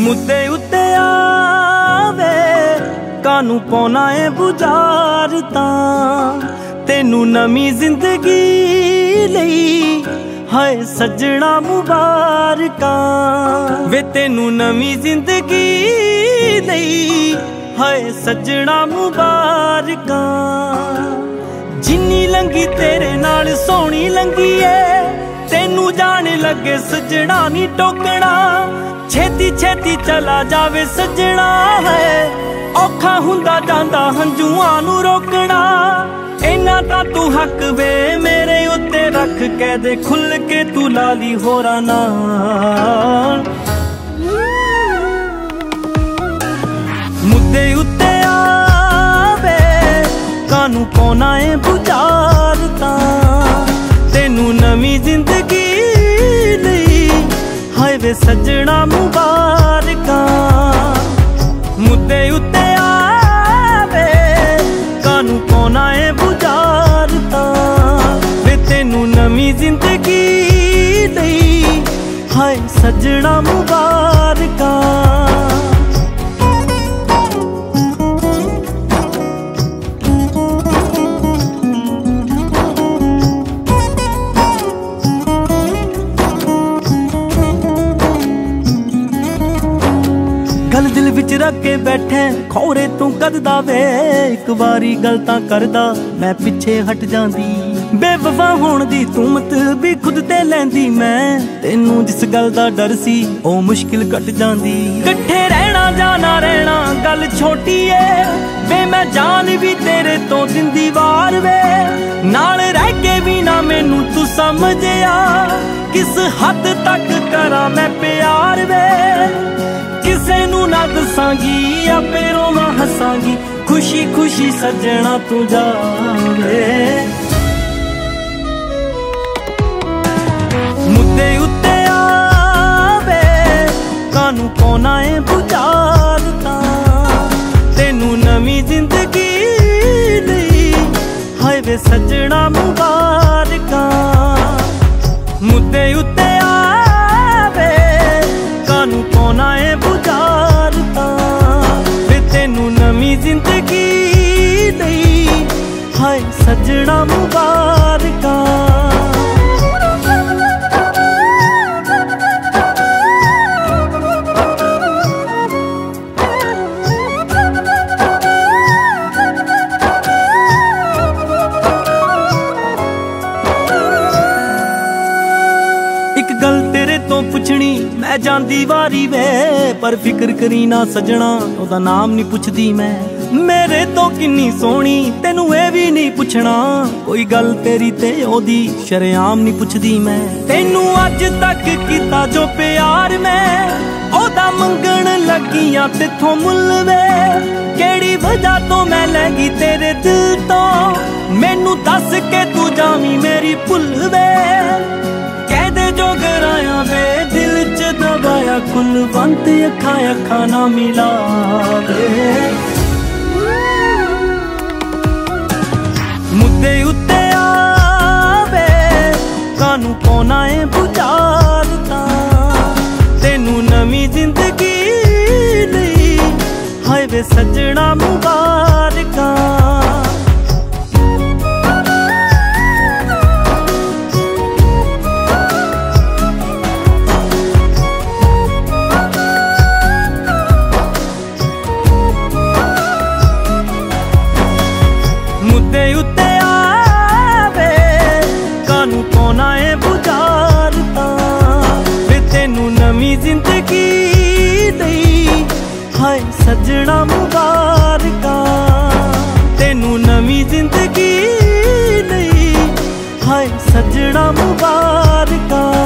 ਮੁੱਦੇ ਉੱਤੇ ਆਵੇ ਕਾਨੂੰ ਪਾਉਣਾ ਏ ਬੁਝਾਰ ਤਾਂ? ਤੈਨੂੰ ਨਵੀਂ ਜ਼ਿੰਦਗੀ ਲਈ, ਹਾਏ ਸੱਜਣਾ ਮੁਬਾਰਕਾਂ। ਵੇ ਤੈਨੂੰ ਨਵੀਂ ਜ਼ਿੰਦਗੀ ਲਈ, ਹਾਏ ਸੱਜਣਾ ਮੁਬਾਰਕਾਂ। ਜਿੰਨੀ ਲੰਗੀ ਤੇਰੇ ਨਾਲ, ਸੋਹਣੀ ਲੰਗੀ ਏ। ਤੈਨੂੰ ਜਾਣ ਲੱਗੇ ਸੱਜਣਾ ਨਹੀਂ ਟੋਕਣਾ। ਛੇਤੀ ਛੇਤੀ ਚਲਾ ਜਾਵੇ ਸੱਜਣਾ ਹੈ। ਔਖਾ ਹੁੰਦਾ ਜਾਂਦਾ ਹੰਝੂਆਂ ਨੂੰ ਰੋਕਣਾ। ਇੰਨਾ ਤਾਂ ਤੂੰ ਹੱਕ ਵੇ ਮੇਰੇ ਉੱਤੇ ਰੱਖ ਕੇ ਦੇ ਖੁੱਲ ਕੇ ਤੂੰ ਲਾਲੀ ਹੋਰਾਂ ਨਾਲ। ਮੁੱਦੇ ਉੱਤੇ ਆਵੇ ਕਾਨੂੰ ਪਾਉਣਾ ਏ ਬੁਝਾਰ ਹਾਏ ਸੱਜਣਾ ਮੁਬਾਰਕਾਂ। ਮੁੱਦੇ ਉੱਤੇ ਆਵੇ ਕਾਨੂੰ ਪਾਉਣਾ ਏ ਬੁਝਾਰ ਵੇ ਤੈਨੂੰ ਨਵੀਂ ਜ਼ਿੰਦਗੀ ਲਈ, ਹਾਏ ਸੱਜਣਾ ਮੁਬਾਰਕਾਂ। ਗੱਲ ਦਿਲ ਵਿੱਚ ਰੱਖ ਕੇ ਬੈਠੇ, ਖੌਰੇ ਤੂੰ ਕਦਦਾ ਵੇ। ਇੱਕ ਵਾਰੀ ਗੱਲ ਤਾਂ ਕਰਦਾ, ਮੈਂ ਪਿੱਛੇ ਹਟ ਜਾਂਦੀ। ਬੇਵਫਾ ਹੋਣ ਦੀ ਤੂੰ ਵੀ ਖੁਦ ਤੇ ਲੈਂਦੀ ਮੈਂ। ਤੈਨੂੰ ਜਿਸ ਗੱਲ ਦਾ ਡਰ ਸੀ, ਉਹ ਮੁਸ਼ਕਿਲ ਕੱਟ ਜਾਂਦੀ। ਇਕੱਠੇ ਰਹਿਣਾ ਜਾਂ ਨਾ ਰਹਿਣਾ, ਗੱਲ ਛੋਟੀ ਏ। ਵੇ, ਮੈਂ ਜਾਨ ਵੀ ਤੇਰੇ ਤੋਂ ਦਿੰਦੀ ਵਾਰ ਵੇ। ਨਾਲ ਰਹਿ ਕੇ ਵੀ ਨਾ ਮੈਨੂੰ ਤੂੰ ਸਮਝਿਆ। ਕਿਸ ਹੱਦ ਤੱਕ ਕਰਾਂ ਮੈਂ ਪਿਆਰ ਵੇ। ਕਿਸੇ ਨੂੰ ਆਪੇ ਰੋਵਾਂ ਹੱਸਾਂਗੀ। ਖੁਸ਼ੀ ਖੁਸ਼ੀ ਸੱਜਣਾ ਤੂੰ ਜਾਵੇ। ਮੁੱਦੇ ਉੱਤੇ ਆਵੇ ਕਾਨੂੰ ਪਾਉਣਾ ਏ ਬੁਝਾਰ ਤਾਂ ਤੈਨੂੰ ਨਵੀਂ ਜ਼ਿੰਦਗੀ ਲਈ ਹਾਏ ਵੇ ਸੱਜਣਾ ਸੱਜਣਾ ਮੁਬਾਰਕਾਂ। ਇੱਕ ਗੱਲ ਤੇਰੇ ਤੋਂ ਪੁੱਛਣੀ, ਮੈਂ ਜਾਂਦੀ ਵਾਰੀ ਵੇ, ਪਰ ਫਿਕਰ ਕਰੀ ਨਾ ਸਜਣਾ, ਉਹਦਾ ਨਾਮ ਨਹੀਂ ਪੁੱਛਦੀ ਮੈਂ। ਮੇਰੇ ਤੋਂ ਕਿੰਨੀ ਸੋਹਣੀ, ਤੈਨੂੰ ਇਹ ਵੀ ਨਹੀਂ ਪੁੱਛਣਾ। ਕੋਈ ਗੱਲ ਤੇਰੀ ਤੇ ਉਹਦੀ ਸ਼ਰਿਆਮ ਨਹੀਂ ਪੁੱਛਦੀ ਮੈਂ। ਤੈਨੂੰ ਅੱਜ ਤੱਕ ਕੀਤਾ ਜੋ ਪਿਆਰ ਮੈਂ, ਉਹਦਾ ਮੰਗਣ ਲੱਗੀਆਂ ਤੇਥੋਂ ਮੁੱਲ ਵੇ। ਕਿਹੜੀ ਵਜ੍ਹਾ ਤੋਂ ਮੈਂ ਲੈ ਗਈ ਤੇਰੇ ਦਿਲ ਤੋਂ? ਮੈਨੂੰ ਦੱਸ ਕੇ ਤੂੰ ਜਾਵੀਂ ਮੇਰੀ ਭੁੱਲ ਵੇ। ਕਹਦੇ ਜੋ ਗਰਾਇਆ ਵੇ, ਦਿਲ ਚ ਦਬਾਇਆ ਕੁਲਵੰਤ ਅੱਖਾਂ ਅੱਖਾਂ ਨਾ ਮਿਲਾਵੇ ਮੁੱਦੇ ਉੱਤੇ ਆਵੇ। ਕਾਨੂੰ ਪਾਉਣਾ ਏ ਬੁਝਾਰ ਤਾਂ ਤੈਨੂੰ ਨਵੀਂ ਜ਼ਿੰਦਗੀ ਲਈ ਹਾਏ ਵੇ ਸੱਜਣਾ ਮੁਬਾਰਕਾਂ। ਸੱਜਣਾ ਮੁਬਾਰਕਾਂ। ਤੈਨੂੰ ਨਵੀਂ ਜ਼ਿੰਦਗੀ ਨਹੀਂ ਹਾਏ ਸੱਜਣਾ ਮੁਬਾਰਕਾਂ।